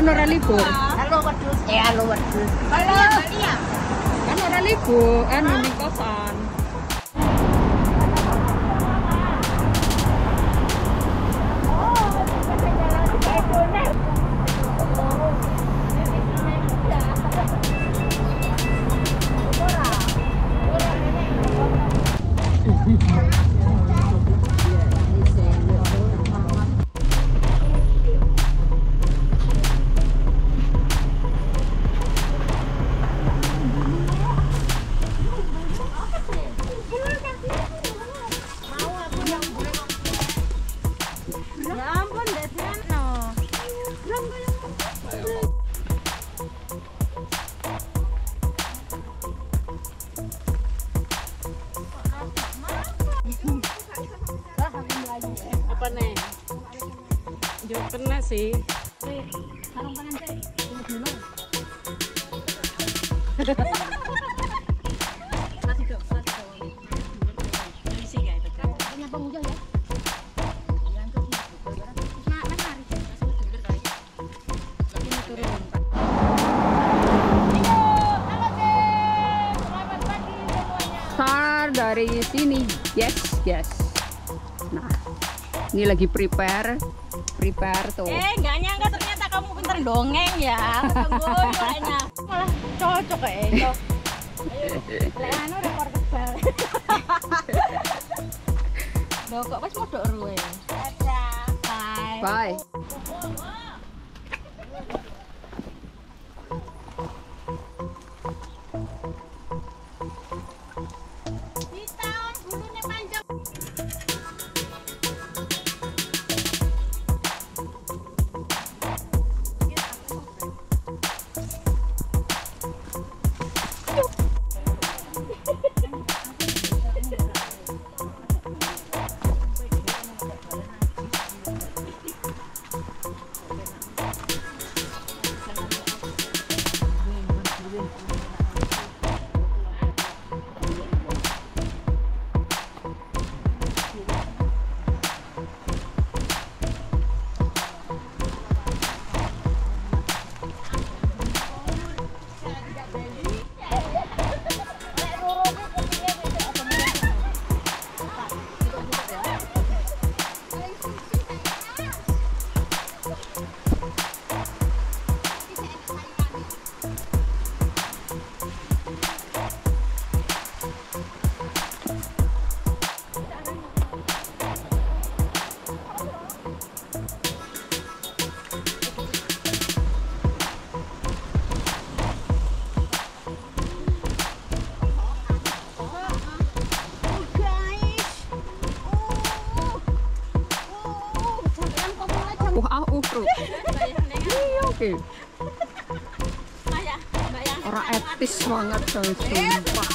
Kan ora libur. Halo wedhus. Eh halo wedhus. Halo. Kan ora libur, anu ning kosan. Dari sini. Yes, yes. Nah, ini lagi prepare, prepare tuh. Eh, nggak nyangka ternyata kamu pinter dongeng ya. Kayaknya. Malah cocok kayak itu. Lek anu rekor kebal. Loh kok wis modok ruwe. Dadah. Bye. Bye. Orang etis banget, guys. Sumpah.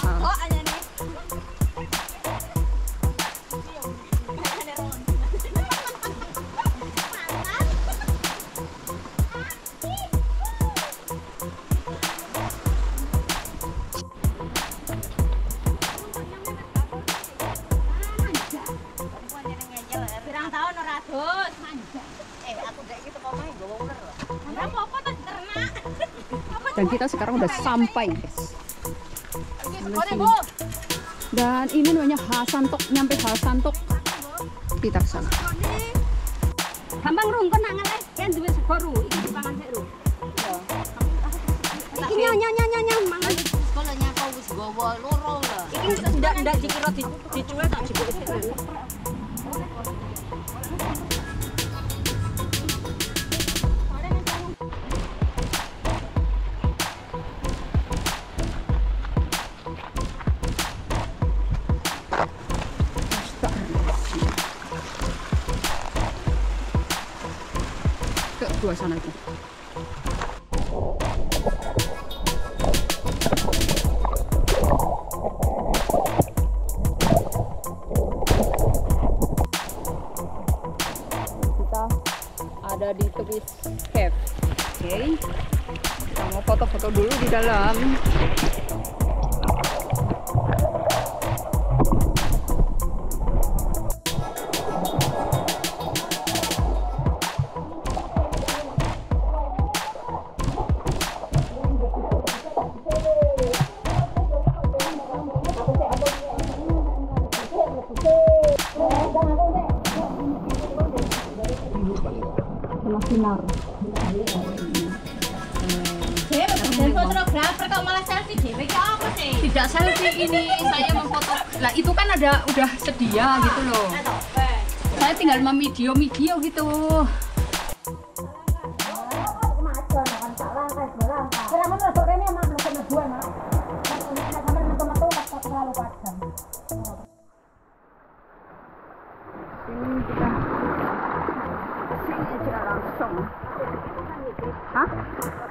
Tahun ora dus. Eh, aku gak gitu kok main gowo uler Dan kita sekarang udah sampai, guys. Dan ini namanya Hasantok, nyampe Hasantok. Kita ke sana. Gampang rungkun nak ngeleh, kan duwe sego ru, iki dipangan sik ru. Iki nyonya nyonya nyonya mangan. Sekolahnya kau wis gowo loro lho. Iki ndak ndak dikira di dicuwek tak jebuk sik. Ke gua sana itu. Kita ada di Tebis Cave. Oke. Kita mau foto-foto dulu di dalam. Fotografer kok malah selfie ki apa sih? Tidak selfie ini, saya memfoto. Lah itu kan ada udah sedia gitu loh. Saya tinggal memvideo-video gitu.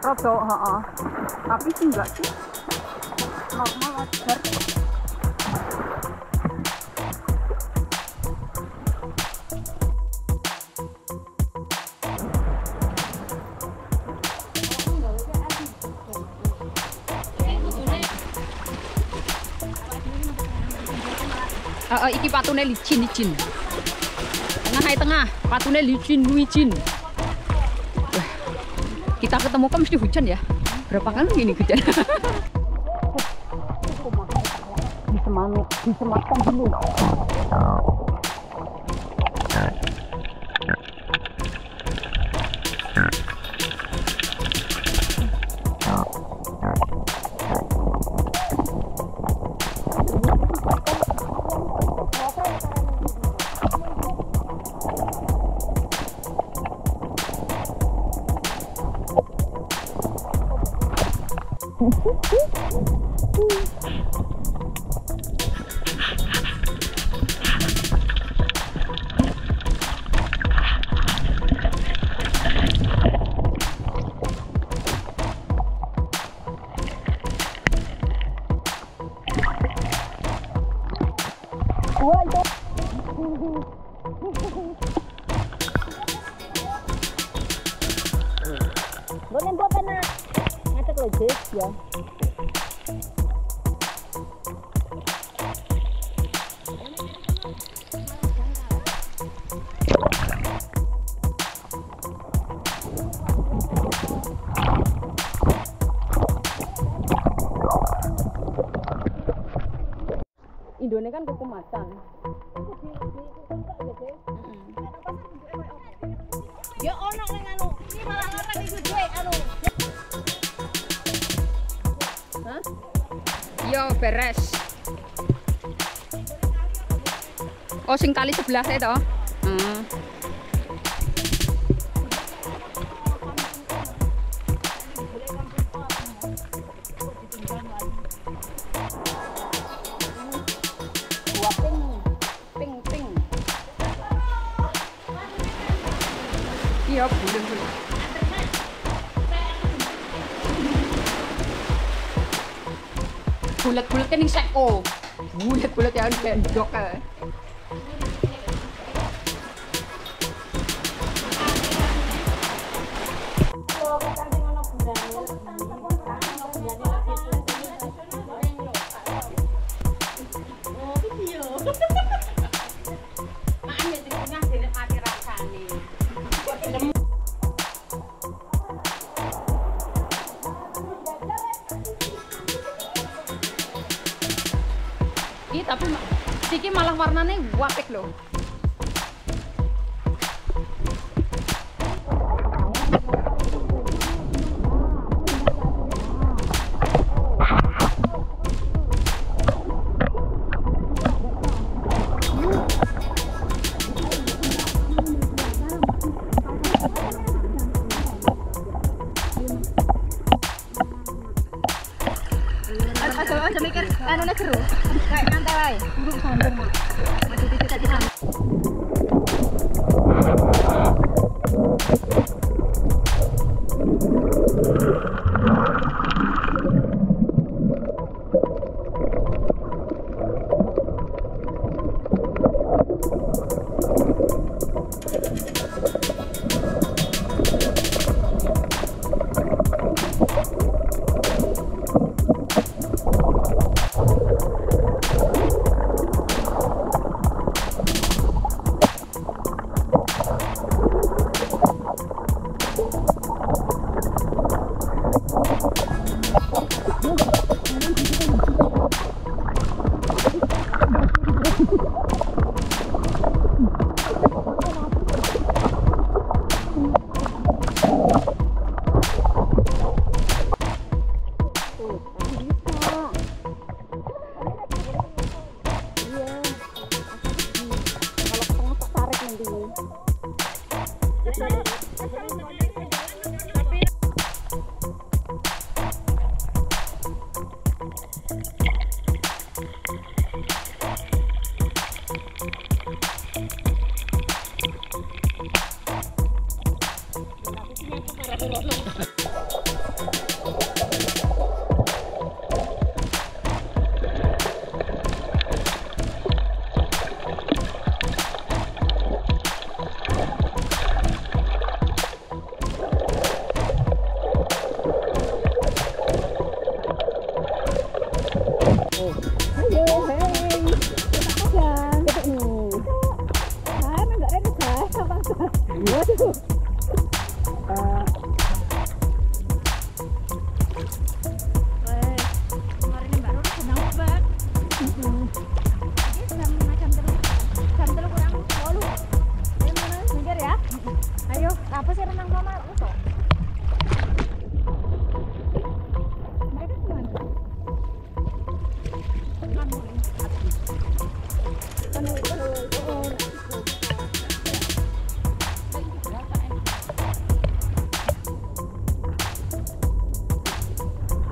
Rodo, heeh. Tapi sih enggak sih. Normal wajar. Eh, iki patune licin licin. Tengah tengah, patune licin licin. Kita ketemu kan mesti hujan ya. Berapa kali ini hujan? Disemanu, disematkan dulu. Right. Ngacak lo Jess ya. Indone kan kekumasan. Yo beres. Oh sing kali sebelah saya toh. Hmm. Iya, bulan. Bulat-bulat yang seko. Bulat-bulat yang eh. Tapi Siki malah warnanya wapik loh.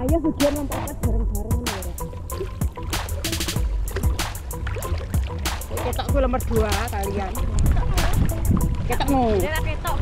ayo hujan lompat bareng-bareng ya, ketok gue nomor dua kalian. Ketok mau ketok